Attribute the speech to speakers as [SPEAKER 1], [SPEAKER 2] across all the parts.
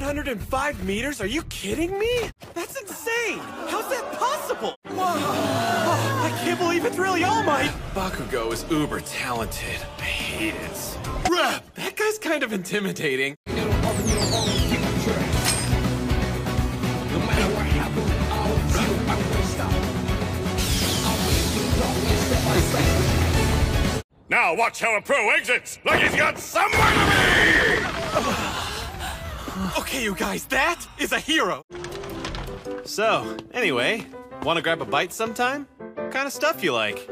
[SPEAKER 1] Whoa, 705 meters? Are you kidding me? That's insane! How's that possible? Whoa! Oh, I can't believe it's really All Might! Bakugo is uber talented. I hate it. Bruh, that guy's kind of intimidating.
[SPEAKER 2] Now watch how a pro exits, like he's got somewhere to be!
[SPEAKER 1] Okay, you guys, that is a hero! So, anyway, wanna grab a bite sometime? What kind of stuff you like?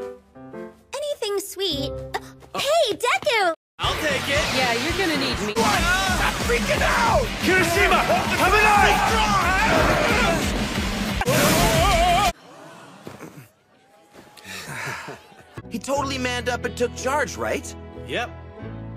[SPEAKER 3] Anything sweet. Uh, Hey, Deku!
[SPEAKER 1] I'll take it!
[SPEAKER 4] Yeah, you're gonna need me.
[SPEAKER 2] Stop freaking out! Kirishima, have an eye!
[SPEAKER 5] He totally manned up and took charge, right?
[SPEAKER 1] Yep.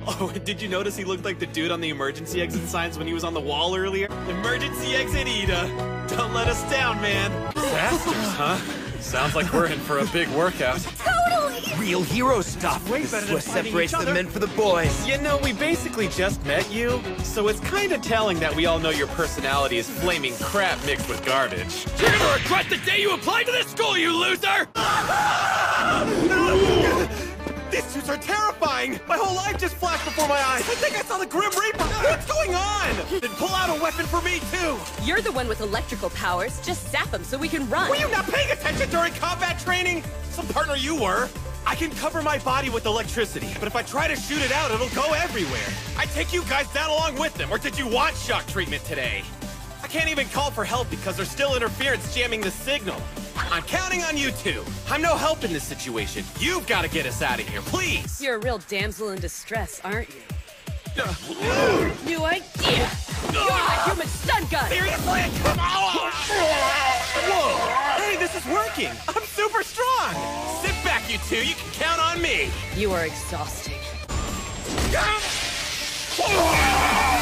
[SPEAKER 1] Oh, did you notice he looked like the dude on the emergency exit signs when he was on the wall earlier? Emergency exit, Iida. Don't let us down, man. Disasters, huh? Sounds like we're in for a big workout.
[SPEAKER 3] Totally!
[SPEAKER 5] Real hero stuff.
[SPEAKER 1] Way
[SPEAKER 5] this
[SPEAKER 1] better
[SPEAKER 5] is
[SPEAKER 1] than
[SPEAKER 5] what separates the men from the boys.
[SPEAKER 1] You know, we basically just met you, so it's kind of telling that we all know your personality is flaming crap mixed with garbage.
[SPEAKER 2] You're gonna regret the day you applied to this school, you loser!
[SPEAKER 1] These suits are terrifying! My whole life just flashed before my eyes! I think I saw the Grim Reaper! What's going on? Then pull out a weapon for me, too!
[SPEAKER 4] You're the one with electrical powers. Just zap them so we can run.
[SPEAKER 1] Were you not paying attention during combat training? Some partner you were. I can cover my body with electricity, but if I try to shoot it out, it'll go everywhere. I take you guys down along with them, or did you want shock treatment today? I can't even call for help because there's still interference jamming the signal. I'm counting on you two. I'm no help in this situation. You've got to get us out of here, please.
[SPEAKER 4] You're a real damsel in distress, aren't you? New idea! You're my human stun gun!
[SPEAKER 1] Seriously? Come on! Whoa! Hey, this is working! I'm super strong! Sit back, you two. You can count on me.
[SPEAKER 4] You are exhausting.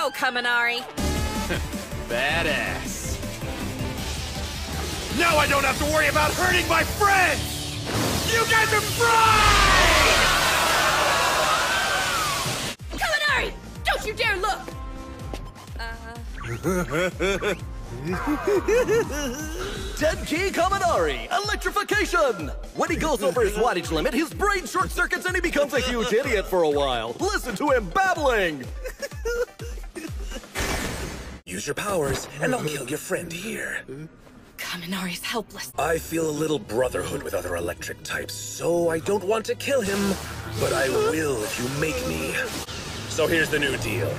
[SPEAKER 4] Go, Kaminari!
[SPEAKER 1] Badass. Now I don't have to worry about hurting my friends! You guys are friends!
[SPEAKER 4] Kaminari! Don't you dare look!
[SPEAKER 6] Uh. Denki Kaminari, electrification! When he goes over his wattage limit, his brain short circuits and he becomes a huge idiot for a while. Listen to him babbling!
[SPEAKER 7] Use your powers, and I'll kill your friend here.
[SPEAKER 4] Kaminari's helpless.
[SPEAKER 7] I feel a little brotherhood with other electric types, so I don't want to kill him, but I will if you make me. So here's the new deal.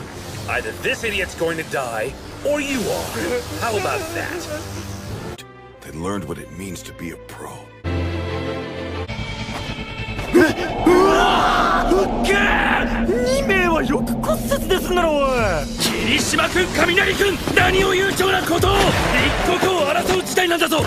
[SPEAKER 7] Either this idiot's going to die, or you are. How about that?
[SPEAKER 8] They learned what it means to be a pro.
[SPEAKER 2] 2名はよく骨折ですんだろおい 霧島君雷君何を悠長なことを。一刻を争う事態なんだぞ。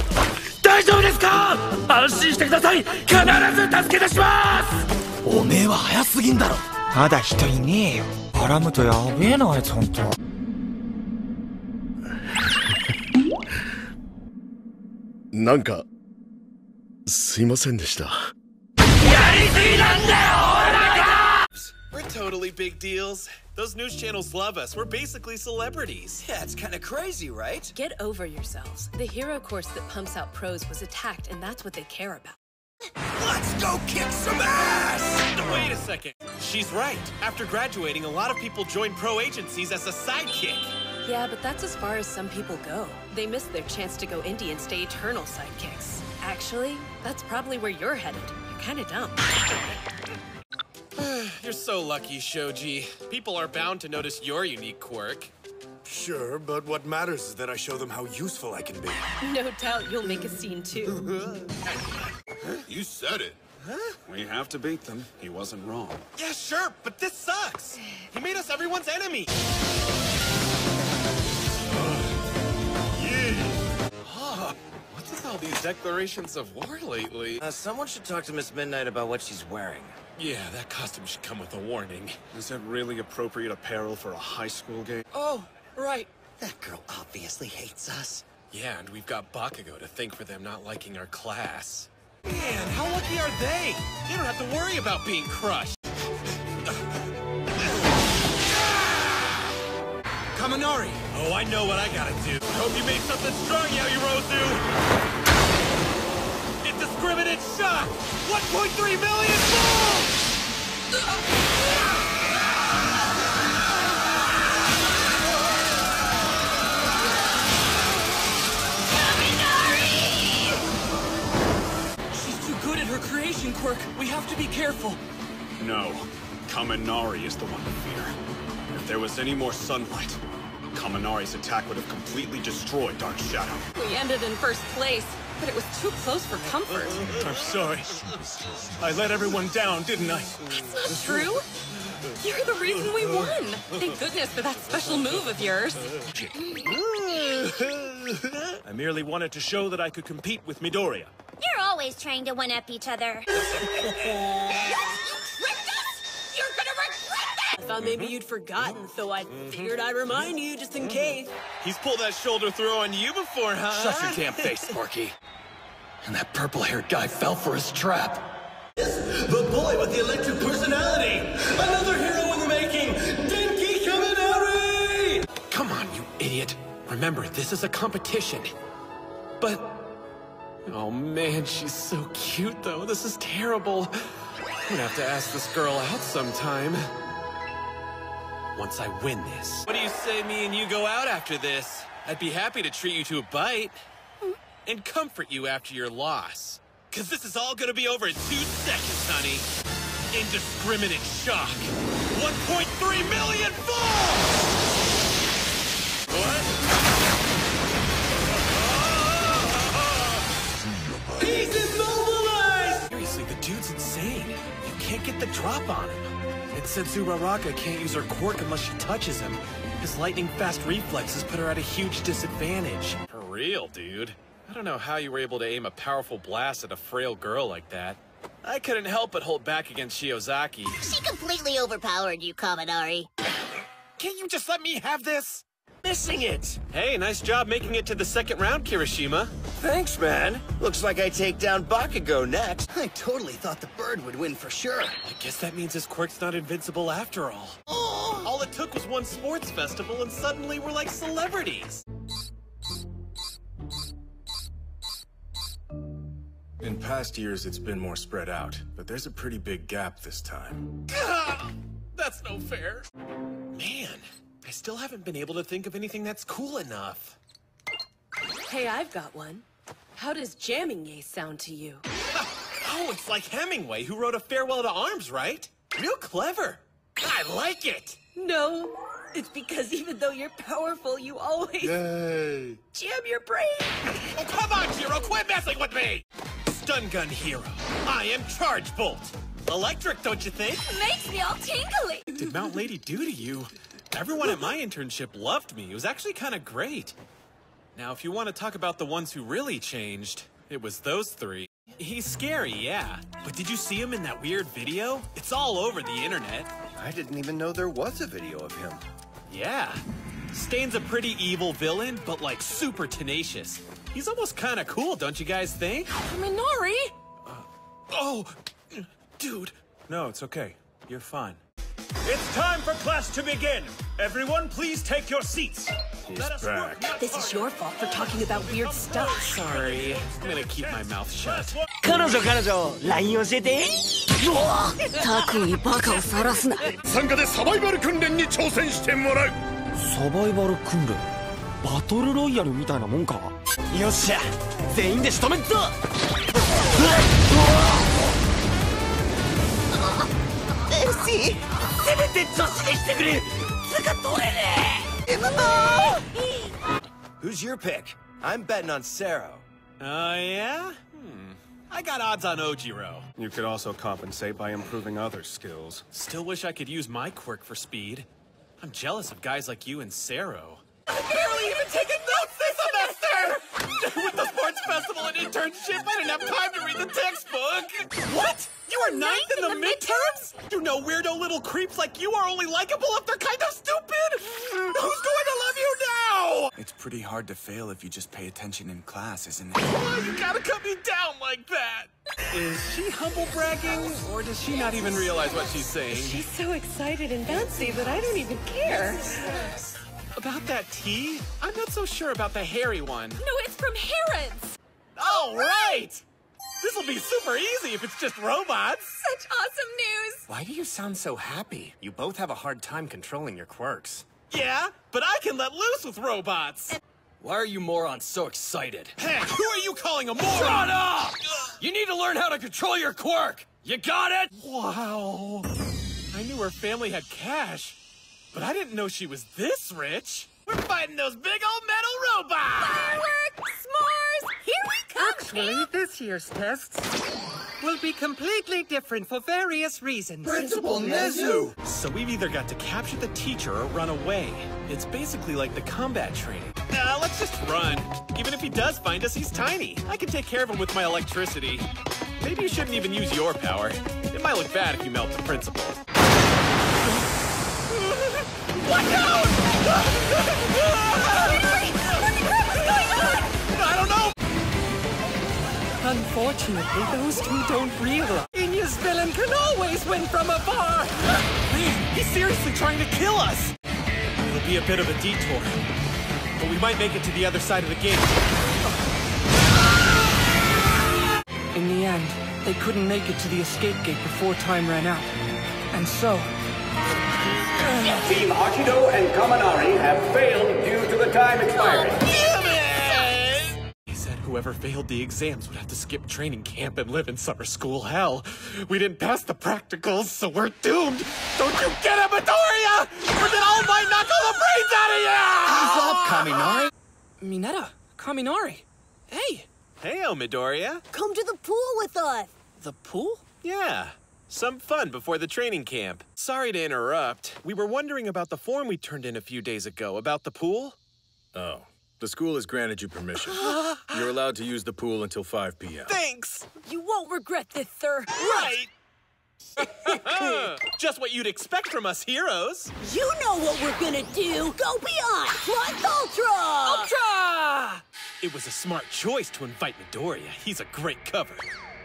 [SPEAKER 2] 大丈夫ですか？安心してください。必ず助け出します。
[SPEAKER 6] おめえは早すぎんだろ。
[SPEAKER 9] まだ人いねえよ。絡むとやべえなあいつほんと。
[SPEAKER 8] なんか、すいませんでした。
[SPEAKER 1] We're totally big deals. Those news channels love us. We're basically celebrities.
[SPEAKER 5] Yeah, it's kind of crazy, right?
[SPEAKER 4] Get over yourselves. The hero course that pumps out pros was attacked, and that's what they care about.
[SPEAKER 5] Let's go kick some ass!
[SPEAKER 1] Wait a second. She's right. After graduating, a lot of people join pro agencies as a sidekick.
[SPEAKER 4] Yeah, but that's as far as some people go. They miss their chance to go indie and stay eternal sidekicks. Actually, that's probably where you're headed. You're kind of dumb.
[SPEAKER 1] You're so lucky, Shoji. People are bound to notice your unique quirk.
[SPEAKER 8] Sure, but what matters is that I show them how useful I can be.
[SPEAKER 4] No doubt you'll make a scene too.
[SPEAKER 8] You said it.
[SPEAKER 10] We have to beat them. He wasn't wrong.
[SPEAKER 1] Yeah, sure, but this sucks. He made us everyone's enemy. Huh. What's with all these declarations of war lately?
[SPEAKER 5] Uh, someone should talk to Miss Midnight about what she's wearing.
[SPEAKER 1] Yeah, that costume should come with a warning.
[SPEAKER 10] Is that really appropriate apparel for a high school game?
[SPEAKER 1] Oh, right.
[SPEAKER 5] That girl obviously hates us.
[SPEAKER 1] Yeah, and we've got Bakugo to thank for them not liking our class. Man, how lucky are they? They don't have to worry about being crushed. Kaminari! Oh, I know what I gotta do. Hope you made something strong, Yaoyorozu! Indiscriminate shock! 1.3 million volts!
[SPEAKER 2] She's too good at her creation quirk. We have to be careful.
[SPEAKER 10] No. Kaminari is the one to fear. If there was any more sunlight, Kaminari's attack would have completely destroyed Dark Shadow.
[SPEAKER 4] We ended in first place, but it was too close for comfort.
[SPEAKER 1] I'm sorry. I let everyone down, didn't I?
[SPEAKER 4] That's not true. You're the reason we won. Thank goodness for that special move of yours.
[SPEAKER 1] I merely wanted to show that I could compete with Midoriya.
[SPEAKER 3] You're always trying to one-up each other. You clicked! You're gonna regret it!
[SPEAKER 11] I thought maybe you'd forgotten, so I figured I'd remind you just in case.
[SPEAKER 1] He's pulled that shoulder throw on you before, huh?
[SPEAKER 2] Shut your damn face, Sparky. And that purple-haired guy fell for his trap.
[SPEAKER 6] This the boy with the electric personality! Another hero in the making! Denki Kaminari!
[SPEAKER 1] Come on, you idiot. Remember, this is a competition. But... Oh man, she's so cute though. This is terrible. I'm gonna have to ask this girl out sometime. Once I win this. What do you say me and you go out after this? I'd be happy to treat you to a bite. And comfort you after your loss. Cause this is all gonna be over in two seconds, honey. Indiscriminate shock. 1.3 million volts!
[SPEAKER 6] He's immobilized!
[SPEAKER 1] Seriously, the dude's insane. You can't get the drop on him. And since Uraraka can't use her quirk unless she touches him, his lightning-fast reflexes put her at a huge disadvantage. For real, dude. I don't know how you were able to aim a powerful blast at a frail girl like that. I couldn't help but hold back against Shiozaki.
[SPEAKER 3] She completely overpowered you, Kaminari.
[SPEAKER 1] Can't you just let me have this? Missing it! Hey, nice job making it to the second round, Kirishima.
[SPEAKER 5] Thanks, man. Looks like I take down Bakugo next.
[SPEAKER 6] I totally thought the bird would win for sure.
[SPEAKER 1] I guess that means his quirk's not invincible after all. Oh. All it took was one sports festival and suddenly we're like celebrities.
[SPEAKER 10] In past years, it's been more spread out, but there's a pretty big gap this time.
[SPEAKER 1] That's no fair. Man, I still haven't been able to think of anything that's cool enough.
[SPEAKER 4] Hey, I've got one. How does jamming yay sound to you?
[SPEAKER 1] Oh, it's like Hemingway who wrote a farewell to arms, right? Real clever. I like it.
[SPEAKER 11] No, it's because even though you're powerful, you always
[SPEAKER 10] Yay!
[SPEAKER 11] jam your brain.
[SPEAKER 1] Oh, come on, Jiro, quit messing with me! Stun gun hero. I am Charge Bolt. Electric, don't you think?
[SPEAKER 3] Makes me all tingly.
[SPEAKER 1] What did Mount Lady do to you? Everyone at my internship loved me. It was actually kind of great. Now, if you want to talk about the ones who really changed, it was those three. He's scary, yeah. But did you see him in that weird video? It's all over the internet.
[SPEAKER 5] I didn't even know there was a video of him.
[SPEAKER 1] Yeah. Stain's a pretty evil villain, but like super tenacious. He's almost kind of cool, don't you guys think?
[SPEAKER 4] Minori!
[SPEAKER 1] Oh, dude.
[SPEAKER 10] No, it's okay. You're fine.
[SPEAKER 2] It's time for class to begin. Everyone, please take your seats.
[SPEAKER 10] He's
[SPEAKER 2] Let us
[SPEAKER 10] back.
[SPEAKER 2] work.
[SPEAKER 11] This is your fault for talking about weird stuff.
[SPEAKER 1] Sorry. I'm gonna keep my mouth shut.
[SPEAKER 12] 彼女彼女 LINE 教えて
[SPEAKER 3] タクにバカを晒すな。
[SPEAKER 8] 参加でサバイバル訓練に挑戦してもらう
[SPEAKER 9] サバイバル訓練バトルロイヤルみたいなもんか
[SPEAKER 12] よっしゃ全員で仕留めっぞエッシーせめて女子にしてくれつか取れねえ
[SPEAKER 5] Who's your pick? I'm betting on Sato.
[SPEAKER 1] Oh, yeah? Hmm. I got odds on Ojiro.
[SPEAKER 10] You could also compensate by improving other skills.
[SPEAKER 1] Still wish I could use my quirk for speed. I'm jealous of guys like you and Sato.
[SPEAKER 2] I barely even taken notes!
[SPEAKER 1] With the sports festival and internship, I didn't have time to read the textbook. What? You are ninth in the midterms? You know weirdo little creeps like you are only likable if they're kind of stupid? Who's going to love you now?
[SPEAKER 10] It's pretty hard to fail if you just pay attention in class, isn't it?
[SPEAKER 1] Why you gotta cut me down like that? Is she humble bragging, or does she not even realize what she's saying?
[SPEAKER 4] She's so excited and bouncy that I don't even care.
[SPEAKER 1] About that tea? I'm not so sure about the hairy one.
[SPEAKER 4] No, it's from Harrods.
[SPEAKER 1] Oh, right! This'll be super easy if it's just robots.
[SPEAKER 4] Such awesome news.
[SPEAKER 13] Why do you sound so happy? You both have a hard time controlling your quirks.
[SPEAKER 1] Yeah, but I can let loose with robots.
[SPEAKER 6] Why are you morons so excited?
[SPEAKER 1] Hey, who are you calling a moron?
[SPEAKER 6] Shut up! You need to learn how to control your quirk. You got it?
[SPEAKER 1] Wow. I knew her family had cash, but I didn't know she was this rich. We're fighting those big old metal robots!
[SPEAKER 4] Fireworks! S'mores! Here we come!
[SPEAKER 14] Actually, this year's tests will be completely different for various reasons.
[SPEAKER 5] Principal Nezu!
[SPEAKER 1] So we've either got to capture the teacher or run away. It's basically like the combat training. Uh, let's just run. Even if he does find us, he's tiny. I can take care of him with my electricity. Maybe you shouldn't even use your power. It might look bad if you melt the principal. Watch out! I don't know!
[SPEAKER 14] Unfortunately, those two don't realize Inya's villain can always win from afar!
[SPEAKER 1] Man, he's seriously trying to kill us! It'll be a bit of a detour, but we might make it to the other side of the gate.
[SPEAKER 14] In the end, they couldn't make it to the escape gate before time ran out. And so...
[SPEAKER 15] Team Ashido and Kaminari have failed due to the time expiring.
[SPEAKER 1] He said whoever failed the exams would have to skip training camp and live in summer school hell. We didn't pass the practicals, so we're doomed. Don't you get it, Midoriya? Or then All Might knock all the brains out of you!
[SPEAKER 6] Ease up, Kaminari.
[SPEAKER 14] Mineta, Kaminari. Hey!
[SPEAKER 1] Hey, Midoriya.
[SPEAKER 11] Come to the pool with us.
[SPEAKER 14] The pool?
[SPEAKER 1] Yeah. Some fun before the training camp. Sorry to interrupt. We were wondering about the form we turned in a few days ago about the pool.
[SPEAKER 16] Oh. The school has granted you permission. You're allowed to use the pool until 5 p.m.
[SPEAKER 1] Thanks!
[SPEAKER 11] You won't regret this, sir.
[SPEAKER 1] Right! Just what you'd expect from us heroes.
[SPEAKER 11] You know what we're gonna do. Go beyond. Plus Ultra.
[SPEAKER 14] Ultra!
[SPEAKER 1] It was a smart choice to invite Midoriya. He's a great cover.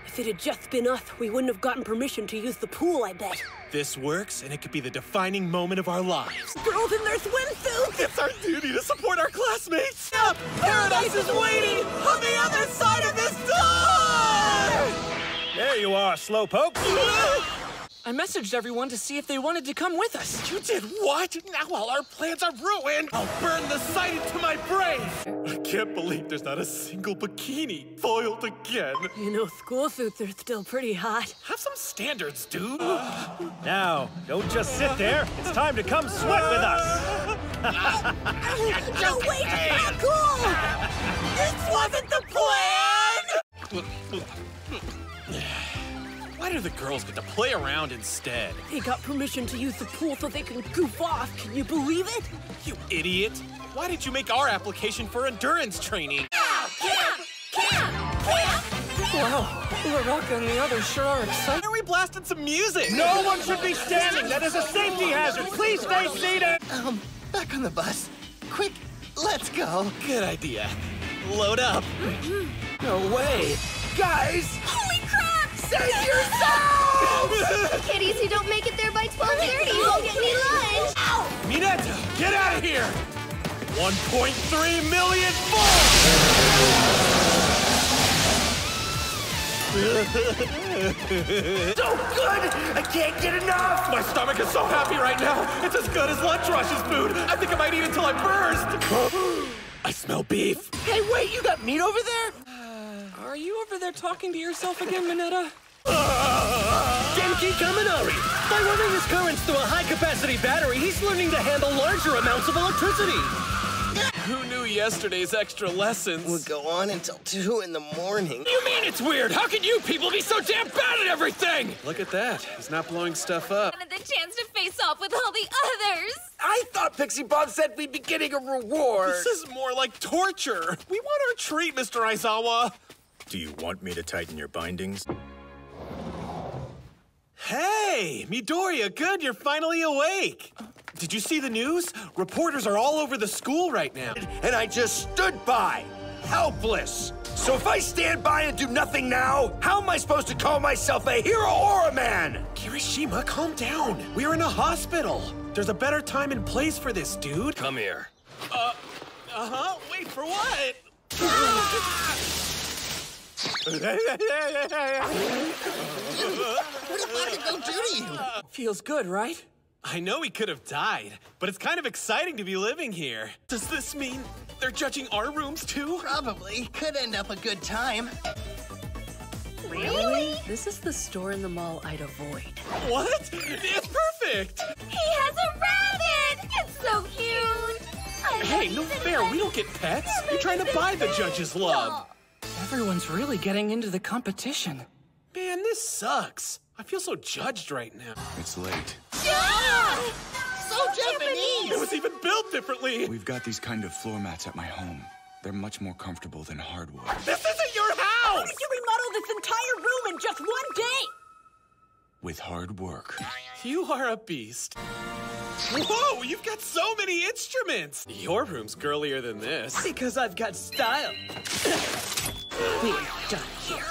[SPEAKER 11] If it had just been us, we wouldn't have gotten permission to use the pool, I bet.
[SPEAKER 1] This works, and it could be the defining moment of our lives.
[SPEAKER 11] Girls in their swimsuits!
[SPEAKER 1] It's our duty to support our classmates! Up! Paradise is waiting on the other side of this door!
[SPEAKER 2] There you are, Slowpoke.
[SPEAKER 14] I messaged everyone to see if they wanted to come with us.
[SPEAKER 1] You did what? Now all our plans are ruined! I'll burn the sight into my brain! I can't believe there's not a single bikini foiled again.
[SPEAKER 11] You know, school suits are still pretty hot.
[SPEAKER 1] Have some standards, dude.
[SPEAKER 2] Now, don't just sit there. It's time to come sweat with us.
[SPEAKER 11] no, wait! Not cool!
[SPEAKER 1] This wasn't the plan! Why do the girls get to play around instead?
[SPEAKER 11] They got permission to use the pool so they can goof off. Can you believe it?
[SPEAKER 1] You idiot! Why did you make our application for endurance training?
[SPEAKER 11] Camp! Camp! Camp!
[SPEAKER 14] Wow, Laraka and the others sure are excited.
[SPEAKER 1] Are we blasting some music?
[SPEAKER 2] No one should be standing. That is a safety hazard. Please stay seated.
[SPEAKER 5] Um, back on the bus. Quick, let's go.
[SPEAKER 1] Good idea. Load up.
[SPEAKER 6] No way. Guys!
[SPEAKER 3] Holy!
[SPEAKER 5] Save yourself!
[SPEAKER 3] Kiddies who don't make it there by 12.30 won't get any lunch! Ow!
[SPEAKER 1] Mineta, get out of here! 1.3 million more!
[SPEAKER 5] so good! I can't get enough!
[SPEAKER 1] My stomach is so happy right now. It's as good as Lunch Rush's food. I think I might eat until I burst. I smell beef.
[SPEAKER 5] Hey, wait, you got meat over there?
[SPEAKER 14] Are you over there talking to yourself again, Mineta?
[SPEAKER 6] Denki Kaminari! By running his currents through a high-capacity battery, he's learning to handle larger amounts of electricity!
[SPEAKER 1] Who knew yesterday's extra lessons
[SPEAKER 5] would go on until 2 in the morning?
[SPEAKER 6] You mean it's weird? How can you people be so damn bad at everything?
[SPEAKER 1] Look at that. He's not blowing stuff up.
[SPEAKER 3] Wanted the chance to face off with all the others!
[SPEAKER 5] I thought Pixie Bob said we'd be getting a reward.
[SPEAKER 1] This is more like torture. We want our treat, Mr. Aizawa.
[SPEAKER 16] Do you want me to tighten your bindings?
[SPEAKER 1] Hey, Midoriya, good, you're finally awake. Did you see the news? Reporters are all over the school right now.
[SPEAKER 5] And I just stood by, helpless,
[SPEAKER 17] So if I stand by and do nothing now, how am I supposed to call myself a hero or a man?
[SPEAKER 1] Kirishima, calm down. We're in a hospital. There's a better time and place for this, dude.
[SPEAKER 16] Come here.
[SPEAKER 1] Uh, uh-huh. Wait, for what?
[SPEAKER 12] What did Bakugo do to you?
[SPEAKER 14] Feels good, right?
[SPEAKER 1] I know he could have died, but it's kind of exciting to be living here. Does this mean they're judging our rooms too?
[SPEAKER 12] Probably. Could end up a good time.
[SPEAKER 4] Really? This is the store in the mall I'd avoid.
[SPEAKER 1] What? It's perfect!
[SPEAKER 3] He has a rabbit! It's so cute! I
[SPEAKER 1] Hey, no fair. We don't get pets. You're trying to buy the judge's love.
[SPEAKER 14] Everyone's really getting into the competition.
[SPEAKER 1] Man, this sucks. I feel so judged right now.
[SPEAKER 18] It's late.
[SPEAKER 12] Yeah! So Japanese!
[SPEAKER 1] It was even built differently.
[SPEAKER 18] We've got these kind of floor mats at my home. They're much more comfortable than hardwood.
[SPEAKER 1] This isn't your house!
[SPEAKER 11] How did you remodel this entire room in just one day?
[SPEAKER 18] With hard work.
[SPEAKER 1] You are a beast. Whoa, you've got so many instruments! Your room's girlier than this.
[SPEAKER 12] Because I've got style.
[SPEAKER 4] We're done here.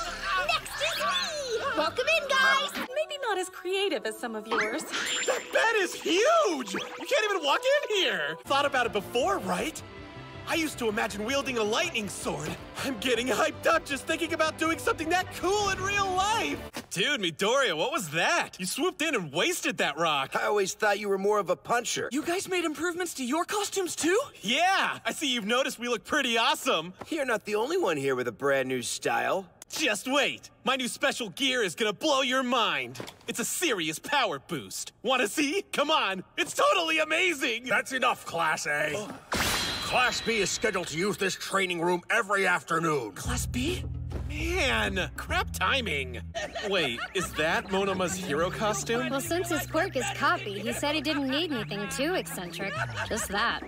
[SPEAKER 3] Next is me! Welcome in, guys!
[SPEAKER 4] Maybe not as creative as some of yours.
[SPEAKER 1] That bed is huge! You can't even walk in here! Thought about it before, right? I used to imagine wielding a lightning sword. I'm getting hyped up just thinking about doing something that cool in real life! Dude, Midoriya, what was that? You swooped in and wasted that rock.
[SPEAKER 17] I always thought you were more of a puncher.
[SPEAKER 14] You guys made improvements to your costumes too?
[SPEAKER 1] Yeah, I see you've noticed we look pretty awesome.
[SPEAKER 17] You're not the only one here with a brand new style.
[SPEAKER 1] Just wait. My new special gear is gonna blow your mind. It's a serious power boost. Wanna see? Come on. It's totally amazing.
[SPEAKER 17] That's enough, Class A. Oh. Class B is scheduled to use this training room every afternoon.
[SPEAKER 14] Class B?
[SPEAKER 1] Man, crap timing. Wait, is that Monoma's hero costume?
[SPEAKER 19] Well, since his quirk is copy, he said he didn't need anything too eccentric. Just that.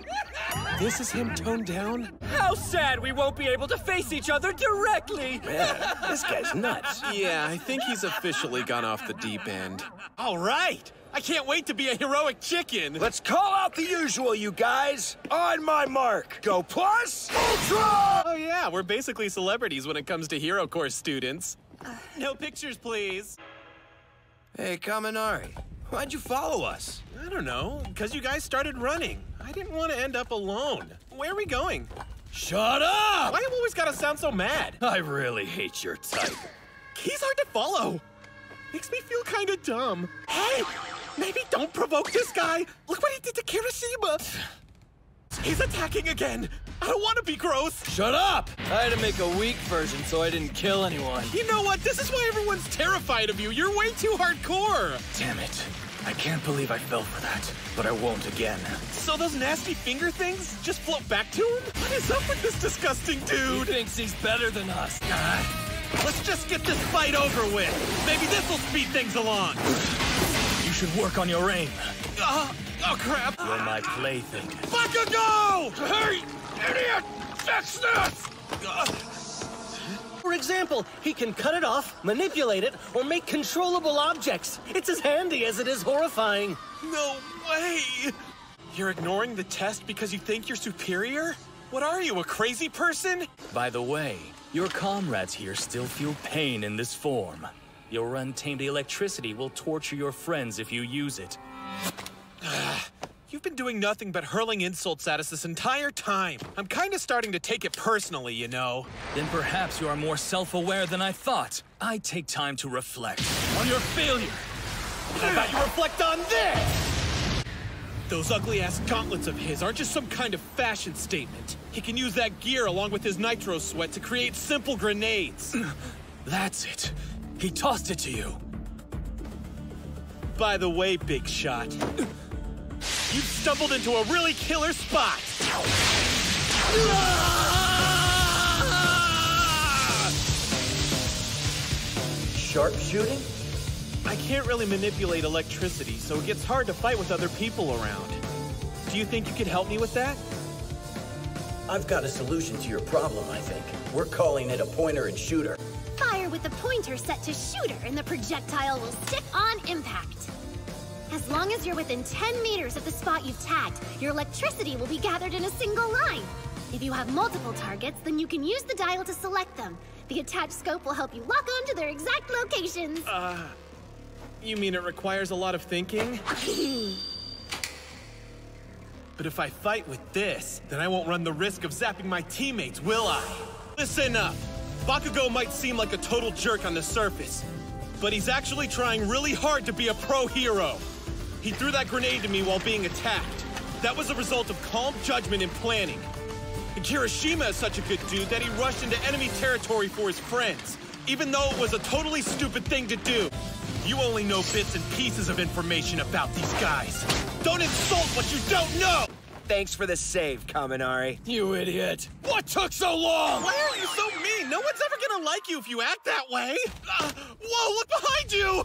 [SPEAKER 1] This is him toned down?
[SPEAKER 12] How sad we won't be able to face each other directly!
[SPEAKER 17] Man, this guy's nuts.
[SPEAKER 1] Yeah, I think he's officially gone off the deep end. All right! I can't wait to be a heroic chicken!
[SPEAKER 17] Let's call out the usual, you guys. On my mark. Go plus ultra!
[SPEAKER 1] Oh yeah, we're basically celebrities when it comes to Hero Course students. No pictures, please.
[SPEAKER 17] Hey, Kaminari. Why'd you follow us?
[SPEAKER 1] I don't know, because you guys started running. I didn't want to end up alone. Where are we going?
[SPEAKER 2] Shut up!
[SPEAKER 1] Why you always gotta sound so mad?
[SPEAKER 2] I really hate your type.
[SPEAKER 1] He's hard to follow. Makes me feel kind of dumb. Hey, maybe don't provoke this guy. Look what he did to Kirishima. He's attacking again. I don't want to be gross.
[SPEAKER 2] Shut up!
[SPEAKER 12] I had to make a weak version so I didn't kill anyone.
[SPEAKER 1] You know what? This is why everyone's terrified of you. You're way too hardcore.
[SPEAKER 2] Damn it. I can't believe I fell for that, but I won't again.
[SPEAKER 1] So those nasty finger things just float back to him? What is up with this disgusting dude?
[SPEAKER 12] He thinks he's better than us.
[SPEAKER 1] Let's just get this fight over with. Maybe this will speed things along.
[SPEAKER 2] You should work on your aim.
[SPEAKER 1] Uh, oh, crap.
[SPEAKER 2] You're my plaything.
[SPEAKER 1] Bakugo!
[SPEAKER 17] Hey, idiot! Fix this!
[SPEAKER 12] For example, he can cut it off, manipulate it, or make controllable objects. It's as handy as it is horrifying.
[SPEAKER 1] No way! You're ignoring the test because you think you're superior? What are you, a crazy person?
[SPEAKER 2] By the way, your comrades here still feel pain in this form. Your untamed electricity will torture your friends if you use it.
[SPEAKER 1] You've been doing nothing but hurling insults at us this entire time. I'm kind of starting to take it personally, you know.
[SPEAKER 2] Then perhaps you are more self-aware than I thought. I take time to reflect on your failure.
[SPEAKER 1] How about you reflect on this? Those ugly-ass gauntlets of his aren't just some kind of fashion statement. He can use that gear along with his nitro sweat to create simple grenades.
[SPEAKER 2] That's it. He tossed it to you.
[SPEAKER 1] By the way, Big Shot, you've stumbled into a really killer spot.
[SPEAKER 12] Sharpshooting?
[SPEAKER 1] I can't really manipulate electricity, so it gets hard to fight with other people around. Do you think you could help me with that?
[SPEAKER 20] I've got a solution to your problem, I think. We're calling it a pointer and shooter.
[SPEAKER 3] With the pointer set to shooter, and the projectile will stick on impact. As long as you're within 10 meters of the spot you've tagged, your electricity will be gathered in a single line. If you have multiple targets, then you can use the dial to select them. The attached scope will help you lock on to their exact locations.
[SPEAKER 1] Uh, you mean it requires a lot of thinking? but if I fight with this, then I won't run the risk of zapping my teammates, will I? Listen up. Bakugo might seem like a total jerk on the surface, but he's actually trying really hard to be a pro hero. He threw that grenade to me while being attacked. That was a result of calm judgment and planning. And Kirishima is such a good dude that he rushed into enemy territory for his friends, even though it was a totally stupid thing to do. You only know bits and pieces of information about these guys. Don't insult what you don't know!
[SPEAKER 5] Thanks for the save, Kaminari.
[SPEAKER 1] You idiot! What took so long? Why are you so mean? No one's ever gonna like you if you act that way! Uh, whoa, look behind you!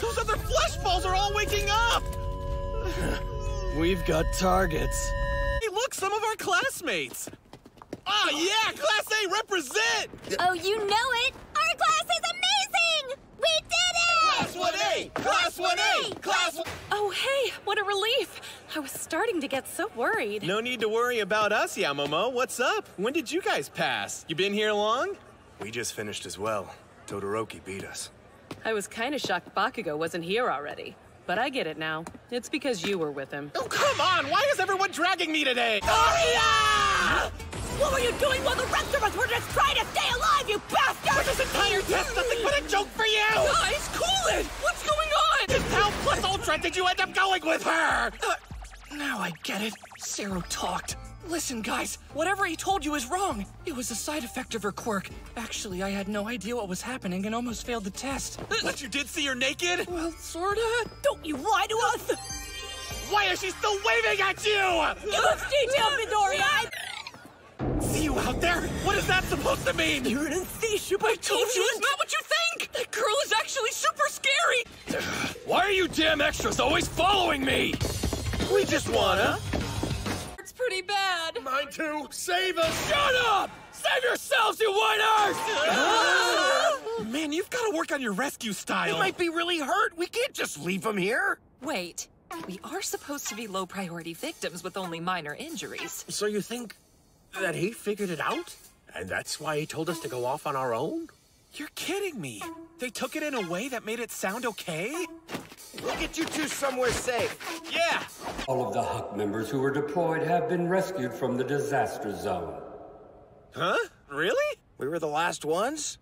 [SPEAKER 1] Those other flesh balls are all waking up!
[SPEAKER 12] We've got targets.
[SPEAKER 1] Hey, look, some of our classmates! Ah, yeah, Class A represent!
[SPEAKER 3] Oh, you know it! Our class is amazing! We did it!
[SPEAKER 1] Class 1A! Class 1A! Class
[SPEAKER 4] Oh, hey, what a relief! I was starting to get so worried.
[SPEAKER 1] No need to worry about us, Yaomomo. What's up? When did you guys pass? You been here long?
[SPEAKER 13] We just finished as well. Todoroki beat us.
[SPEAKER 4] I was kind of shocked Bakugo wasn't here already. But I get it now. It's because you were with him.
[SPEAKER 1] Oh, come on! Why is everyone dragging me today? Aria!
[SPEAKER 11] What were you doing while the rest of us were just trying to stay alive, you bastard?
[SPEAKER 1] Was this entire test nothing but a joke for you?
[SPEAKER 11] Guys, cool What's going on?
[SPEAKER 1] Just how plus ultra did you end up going with her?
[SPEAKER 14] Uh, now I get it. Zero talked. Listen, guys, whatever he told you is wrong. It was a side effect of her quirk. Actually, I had no idea what was happening and almost failed the test.
[SPEAKER 1] But you did see her naked?
[SPEAKER 14] Well, sorta.
[SPEAKER 11] Don't you lie to us!
[SPEAKER 1] Why is she still waving at you?
[SPEAKER 11] Give us details, Midoriya!
[SPEAKER 1] See you out there? What is that supposed to mean?
[SPEAKER 11] You're an insatiable
[SPEAKER 14] I told you it's not what you think! That girl is actually super scary!
[SPEAKER 2] Why are damn extras always following me?
[SPEAKER 1] We just wanna.
[SPEAKER 11] It's pretty bad.
[SPEAKER 2] Mine too. Save us. Shut up! Save yourselves, you whiners!
[SPEAKER 1] Man, you've got to work on your rescue style.
[SPEAKER 2] He might be really hurt. We can't just leave him here.
[SPEAKER 21] Wait, we are supposed to be low priority victims with only minor injuries.
[SPEAKER 17] So you think that he figured it out? And that's why he told us to go off on our own?
[SPEAKER 1] You're kidding me. They took it in a way that made it sound okay?
[SPEAKER 5] We'll get you two somewhere safe.
[SPEAKER 1] Yeah.
[SPEAKER 22] All of the HUC members who were deployed have been rescued from the disaster zone.
[SPEAKER 1] Huh? Really?
[SPEAKER 5] We were the last ones?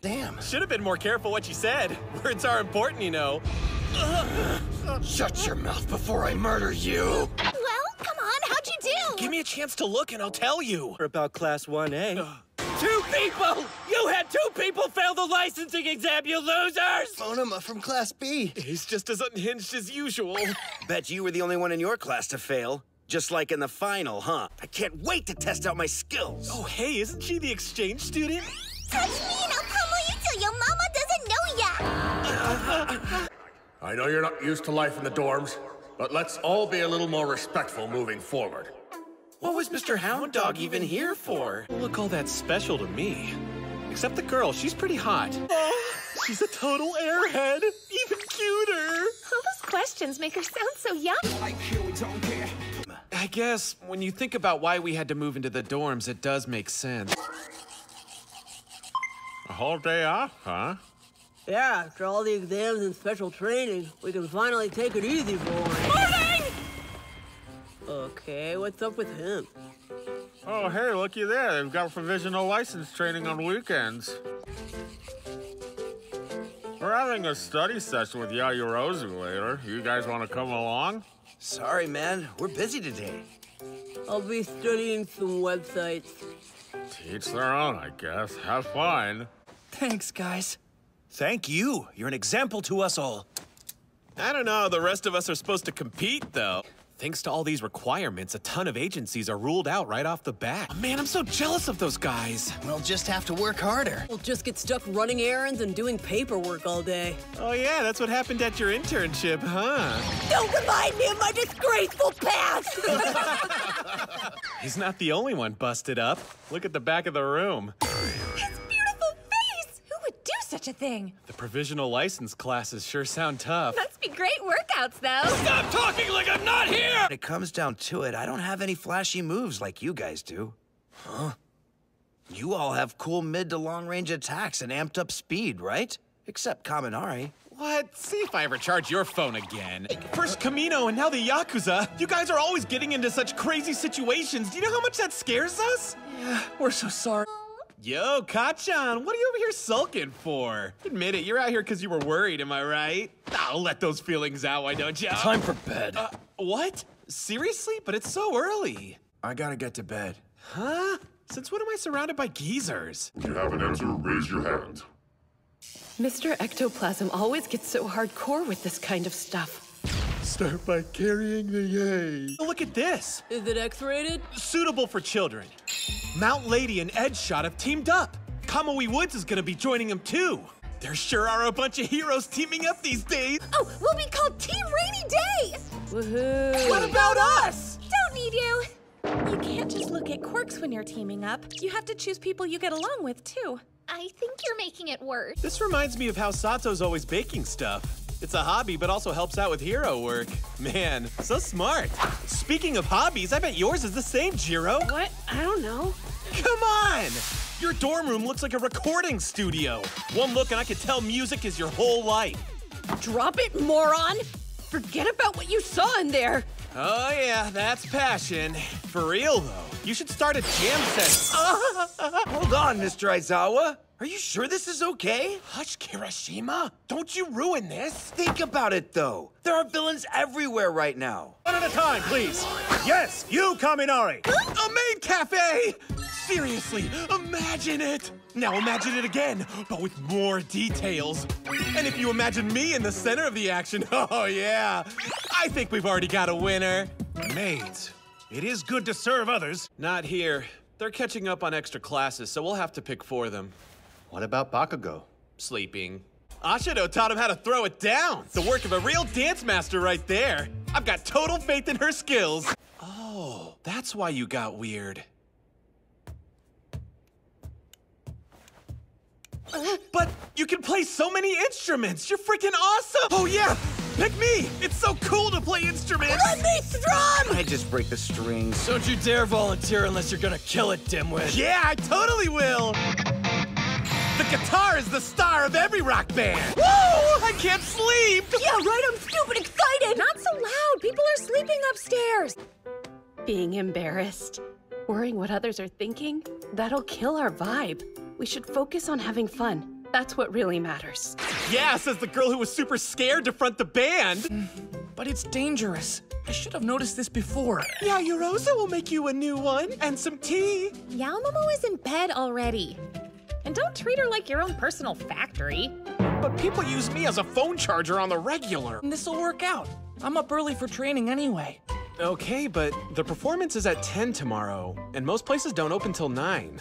[SPEAKER 5] Damn.
[SPEAKER 1] Should have been more careful what you said. Words are important, you know.
[SPEAKER 2] Shut your mouth before I murder you.
[SPEAKER 3] Well, come on, how'd you do?
[SPEAKER 1] Give me a chance to look and I'll tell you.
[SPEAKER 12] We're about Class 1A. Two people! You had two people fail the licensing exam, you losers!
[SPEAKER 5] Onuma from Class B.
[SPEAKER 1] He's just as unhinged as usual.
[SPEAKER 5] Bet you were the only one in your class to fail. Just like in the final, huh? I can't wait to test out my skills.
[SPEAKER 1] Oh, hey, isn't she the exchange student?
[SPEAKER 3] Touch me and I'll pummel you till your mama doesn't know ya!
[SPEAKER 17] I know you're not used to life in the dorms, but let's all be a little more respectful moving forward.
[SPEAKER 1] What was Mr. Hound Dog even here for? Look all that special to me. Except the girl, she's pretty hot. Oh, she's a total airhead. Even cuter.
[SPEAKER 19] All those questions make her sound so young.
[SPEAKER 1] I guess when you think about why we had to move into the dorms, it does make sense.
[SPEAKER 10] A whole day off, huh?
[SPEAKER 11] Yeah, after all the exams and special training, we can finally take it easy for him.
[SPEAKER 14] Morning!
[SPEAKER 11] Okay, what's up with him?
[SPEAKER 10] Oh, hey, looky there. They've got provisional license training on weekends. We're having a study session with Yaoyorozu later. You guys want to come along?
[SPEAKER 5] Sorry, man. We're busy today.
[SPEAKER 11] I'll be studying some websites.
[SPEAKER 10] Teach their own, I guess. Have fun.
[SPEAKER 14] Thanks, guys.
[SPEAKER 2] Thank you. You're an example to us all.
[SPEAKER 1] I don't know how the rest of us are supposed to compete, though. Thanks to all these requirements, a ton of agencies are ruled out right off the bat. Man, I'm so jealous of those guys.
[SPEAKER 5] We'll just have to work harder.
[SPEAKER 11] We'll just get stuck running errands and doing paperwork all day.
[SPEAKER 1] Oh yeah, that's what happened at your internship, huh?
[SPEAKER 11] Don't remind me of my disgraceful past!
[SPEAKER 1] He's not the only one busted up. Look at the back of the room.
[SPEAKER 19] His beautiful face! Who would do such a thing?
[SPEAKER 1] The provisional license classes sure sound tough.
[SPEAKER 19] Must be great workouts, though.
[SPEAKER 2] Stop talking like I'm not here!
[SPEAKER 5] When it comes down to it, I don't have any flashy moves like you guys do. Huh? You all have cool mid to long range attacks and amped up speed, right? Except Kaminari.
[SPEAKER 1] What? See if I ever charge your phone again. First Kamino and now the Yakuza. You guys are always getting into such crazy situations. Do you know how much that scares us?
[SPEAKER 12] Yeah, we're so sorry.
[SPEAKER 1] Yo, Kacchan, what are you over here sulking for? Admit it, you're out here because you were worried, am I right? I'll let those feelings out, why don't you?
[SPEAKER 12] Time for bed.
[SPEAKER 1] Uh, what? Seriously? But it's so early.
[SPEAKER 12] I gotta get to bed.
[SPEAKER 1] Huh? Since when am I surrounded by geezers?
[SPEAKER 23] If you have an answer, raise your hand.
[SPEAKER 4] Mr. Ectoplasm always gets so hardcore with this kind of stuff.
[SPEAKER 1] Start by carrying the yay. Look at this.
[SPEAKER 11] Is it X-rated?
[SPEAKER 1] Suitable for children. Mount Lady and Edgeshot have teamed up. Kamui Woods is gonna be joining them too. There sure are a bunch of heroes teaming up these days.
[SPEAKER 24] Oh, we'll be called Team Rainy Day!
[SPEAKER 11] Woohoo!
[SPEAKER 1] What about us?
[SPEAKER 24] Don't need you. You can't just look at quirks when you're teaming up. You have to choose people you get along with, too.
[SPEAKER 3] I think you're making it worse.
[SPEAKER 1] This reminds me of how Sato's always baking stuff. It's a hobby, but also helps out with hero work. Man, so smart. Speaking of hobbies, I bet yours is the same, Jiro.
[SPEAKER 4] What? I don't know.
[SPEAKER 1] Come on! Your dorm room looks like a recording studio. One look and I could tell music is your whole life.
[SPEAKER 4] Drop it, moron! Forget about what you saw in there.
[SPEAKER 1] Oh yeah, that's passion. For real though, you should start a jam session.
[SPEAKER 5] Hold on, Mr. Aizawa. Are you sure this is okay?
[SPEAKER 1] Hush, Kirishima. Don't you ruin this.
[SPEAKER 5] Think about it, though. There are villains everywhere right now.
[SPEAKER 2] One at a time, please. Yes, you, Kaminari.
[SPEAKER 1] A maid cafe! Seriously, imagine it! Now imagine it again, but with more details. And if you imagine me in the center of the action, oh yeah, I think we've already got a winner.
[SPEAKER 2] Maids, it is good to serve others.
[SPEAKER 1] Not here. They're catching up on extra classes, so we'll have to pick for them.
[SPEAKER 25] What about Bakugo?
[SPEAKER 1] Sleeping. Ashido taught him how to throw it down. The work of a real dance master right there. I've got total faith in her skills. Oh, that's why you got weird. But you can play so many instruments. You're freaking awesome. Oh yeah, pick me. It's so cool to play instruments.
[SPEAKER 11] Let me strum!
[SPEAKER 5] I just break the strings.
[SPEAKER 12] Don't you dare volunteer unless you're gonna kill it, dimwit.
[SPEAKER 1] Yeah, I totally will. The guitar is the star of every rock band. Woo! I can't sleep.
[SPEAKER 24] Yeah, right, I'm stupid excited! Not so loud, people are sleeping upstairs!
[SPEAKER 4] Being embarrassed, worrying what others are thinking, that'll kill our vibe. We should focus on having fun. That's what really matters.
[SPEAKER 1] Yeah, says the girl who was super scared to front the band. Hmm.
[SPEAKER 14] But it's dangerous. I should have noticed this before.
[SPEAKER 1] Yeah, Yorosa will make you a new one and some tea.
[SPEAKER 24] Yaomomo is in bed already. And don't treat her like your own personal factory.
[SPEAKER 1] But people use me as a phone charger on the regular.
[SPEAKER 14] This'll work out. I'm up early for training anyway.
[SPEAKER 1] Okay, but the performance is at 10 tomorrow, and most places don't open till 9.